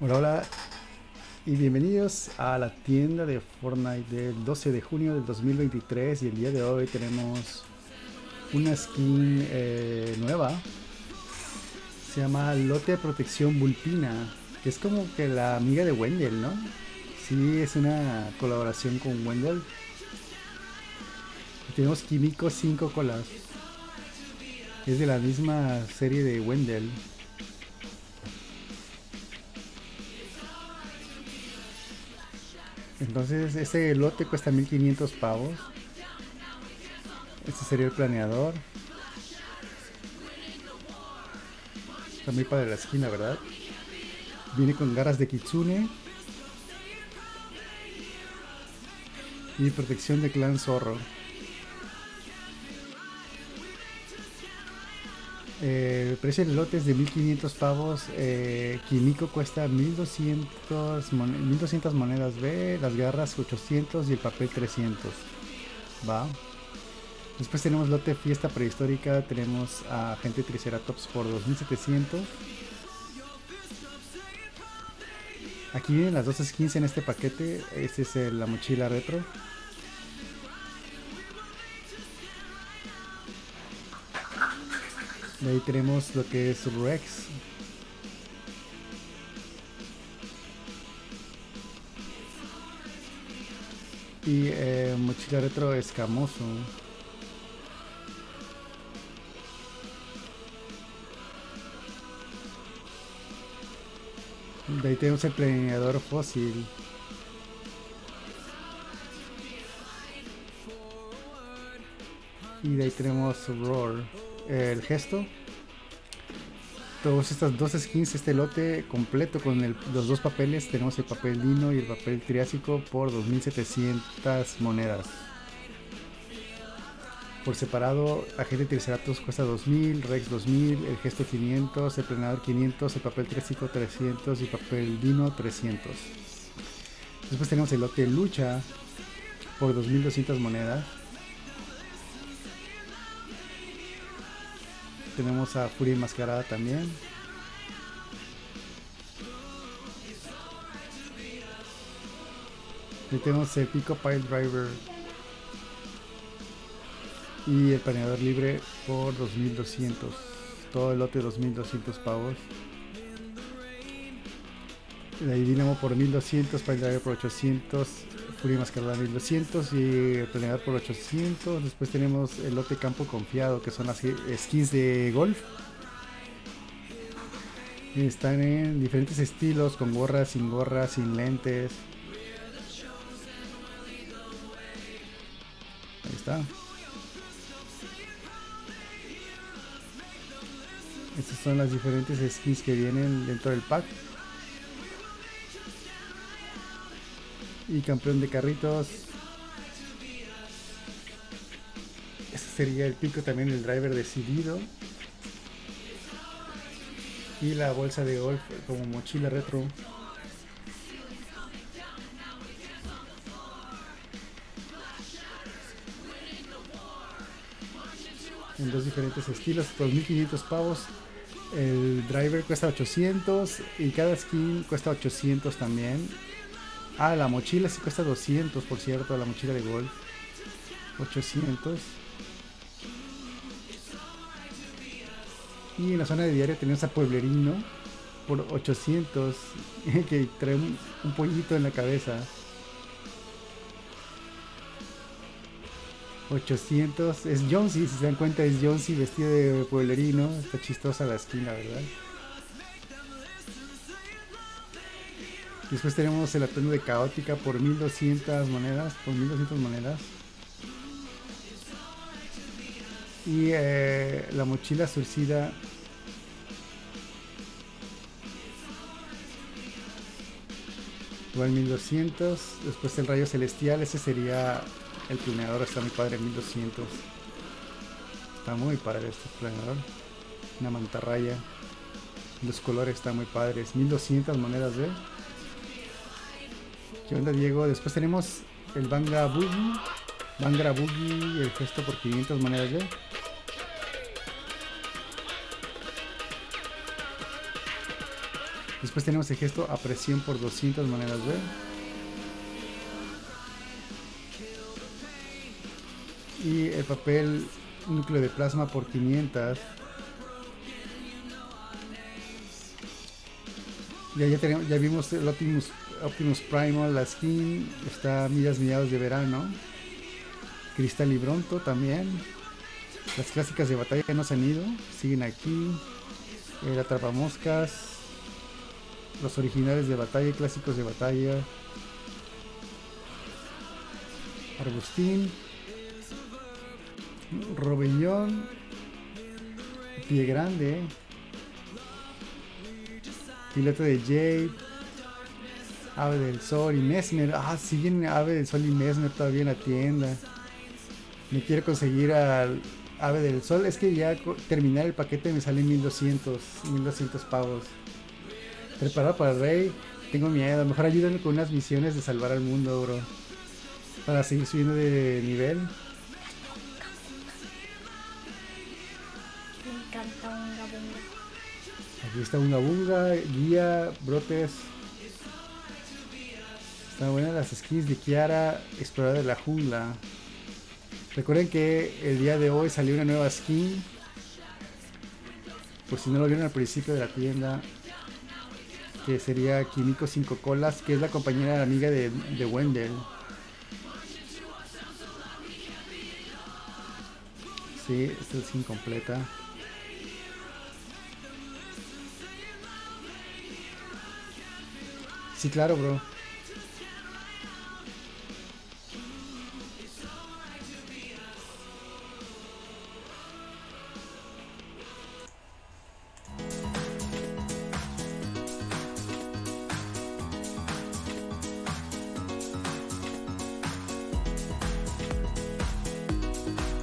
Hola, hola y bienvenidos a la tienda de Fortnite del 12 de junio del 2023 y el día de hoy tenemos una skin eh, nueva se llama Lote de Protección Bulpina que es como que la amiga de Wendell, ¿no? Sí, es una colaboración con Wendell tenemos Kimiko 5 colas es de la misma serie de Wendell Entonces este lote cuesta 1500 pavos. Este sería el planeador. Muy padre la esquina, ¿verdad? Viene con garras de kitsune. Y protección de clan zorro. Eh, el precio del lote es de 1500 pavos. Eh, Kimiko cuesta 1200, 1200 monedas B, las garras 800 y el papel 300. Va. Después tenemos lote fiesta prehistórica. Tenemos a gente Triceratops por 2700. Aquí vienen las dos skins en este paquete. Este es la mochila retro. Y ahí tenemos lo que es Rex. Y eh, mochila retro escamoso. De ahí tenemos el planeador fósil. Y de ahí tenemos Roar el gesto. Todas estas dos skins, este lote completo con los dos papeles. Tenemos el papel lino y el papel triásico por 2700 monedas. Por separado, Agente Triceratops cuesta 2000, Rex 2000, el gesto 500, el planador 500, el papel triásico 300 y papel lino 300. Después tenemos el lote lucha por 2200 monedas. Tenemos a Furia Enmascarada también. Y tenemos el Pico Pile Driver y el planeador libre por 2200. Todo el lote 2200 pavos. Ahí Dinamo por 1200, Pile Driver por 800, Furia Mascarada 1200 y el planeador por 800. Después tenemos el lote Campo Confiado, que son las skins de golf. Están en diferentes estilos, con gorras, sin gorras, sin lentes. Ahí está. Estas son las diferentes skins que vienen dentro del pack. Y campeón de carritos. Este sería el pico también el driver decidido. Y la bolsa de golf como mochila retro. En dos diferentes estilos, 2500 pavos. El driver cuesta 800 y cada skin cuesta 800 también. Ah, la mochila sí cuesta 200, por cierto, la mochila de golf. 800. Y en la zona de diario tenemos a Pueblerino por 800, que trae un, pollito en la cabeza. 800, es Jonesy, si se dan cuenta es Jonesy vestido de pueblerino, está chistosa la esquina, ¿verdad? Después tenemos el atuendo de caótica por 1200 monedas. Por 1200 monedas. Y eh, la mochila surcida. Igual 1200. Después el rayo celestial. Ese sería el planeador. Está muy padre, 1200. Está muy padre este planeador. Una mantarraya. Los colores están muy padres. 1200 monedas de. ¿Qué onda, Diego? Después tenemos el Banga Boogie. Bangra Boogie, el gesto por 500 monedas de. Después tenemos el gesto a presión por 200 monedas de. Y el papel núcleo de plasma por 500. Ya, ya, tenemos, ya vimos el Optimus, Optimus Primal, la skin, está Millas Millados de Verano, Cristal y Bronto también, las clásicas de batalla que no se han ido, siguen aquí, el Atrapamoscas, los originales de batalla clásicos de batalla, Arbustín, Robellón, Pie Grande, Piloto de Jade, Ave del Sol y Mesmer. Ah, siguen Ave del Sol y Mesmer todavía en la tienda. Me quiero conseguir al Ave del Sol. Es que ya terminar el paquete me sale 1200, 1200 pavos. Preparado para el rey. Tengo miedo. A lo mejor ayúdame con unas misiones de salvar al mundo, bro. Para seguir subiendo de nivel. Aquí está una bunga, guía, brotes. Están buenas las skins de Kiara, exploradora de la jungla. Recuerden que el día de hoy salió una nueva skin. Por si no lo vieron al principio de la tienda. Que sería Kimiko 5 Colas, que es la compañera amiga de, de Wendell. Sí, esta es skin completa. Sí, claro, bro.